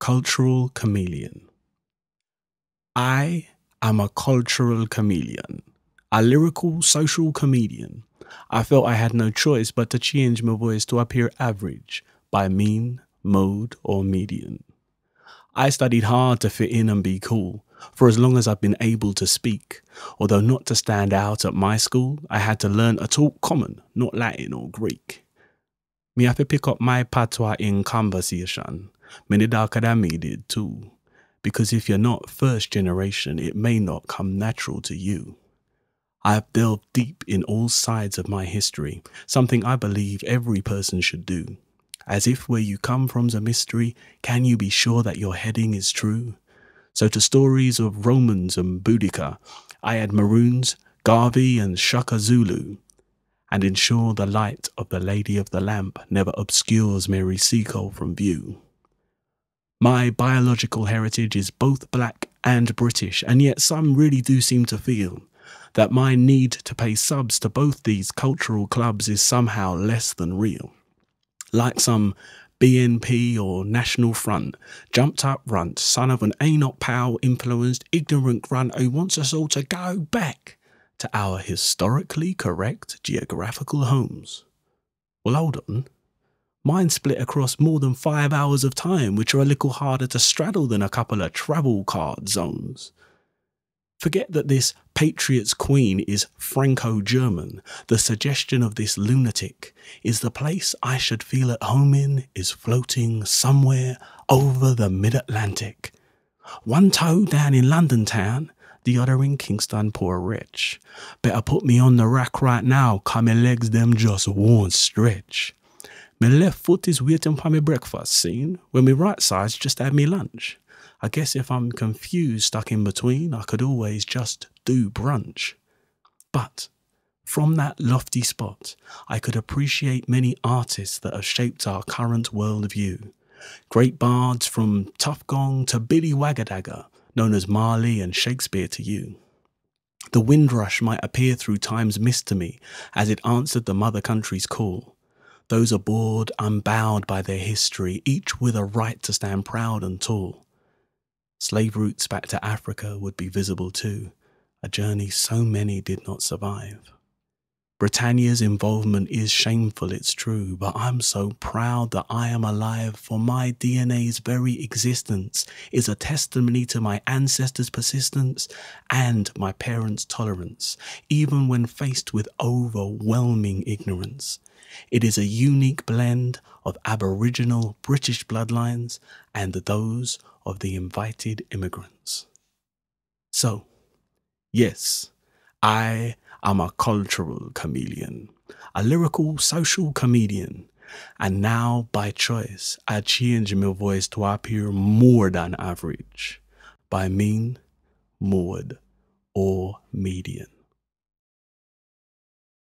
Cultural chameleon. I am a cultural chameleon, a lyrical social comedian. I felt I had no choice but to change my voice to appear average by mean, mode, or median. I studied hard to fit in and be cool for as long as I've been able to speak. Although not to stand out at my school, I had to learn a talk common, not Latin or Greek. Me have to pick up my patois in conversation Many than did too. Because if you're not first generation, it may not come natural to you. I have delved deep in all sides of my history, something I believe every person should do. As if where you come from's a mystery, can you be sure that your heading is true? So to stories of Romans and Boudica, I add Maroons, Garvey and Shaka Zulu, and ensure the light of the Lady of the Lamp never obscures Mary Seacole from view. My biological heritage is both black and British, and yet some really do seem to feel that my need to pay subs to both these cultural clubs is somehow less than real. Like some BNP or National Front, jumped up runt, son of an Enoch Powell influenced ignorant grunt who wants us all to go back to our historically correct geographical homes. Well, hold on. Mine split across more than five hours of time, which are a little harder to straddle than a couple of travel card zones. Forget that this Patriot's Queen is Franco German. The suggestion of this lunatic is the place I should feel at home in is floating somewhere over the mid Atlantic. One toe down in London town, the other in Kingston poor rich. Better put me on the rack right now, cause my legs them just won't stretch. My left foot is waiting for my breakfast scene, when my right side's just had me lunch. I guess if I'm confused stuck in between, I could always just do brunch. But from that lofty spot, I could appreciate many artists that have shaped our current worldview. Great bards from Tuff Gong to Billy Wagadaga, known as Marley and Shakespeare to you. The windrush might appear through time's mist to me as it answered the mother country's call. Those aboard unbowed by their history, each with a right to stand proud and tall. Slave routes back to Africa would be visible too, a journey so many did not survive. Britannia's involvement is shameful, it's true, but I'm so proud that I am alive, for my DNA's very existence is a testimony to my ancestors' persistence and my parents' tolerance, even when faced with overwhelming ignorance. It is a unique blend of Aboriginal British bloodlines and those of the invited immigrants. So, yes, I am a cultural chameleon, a lyrical social comedian, and now by choice I change my voice to appear more than average by mean, mode, or median.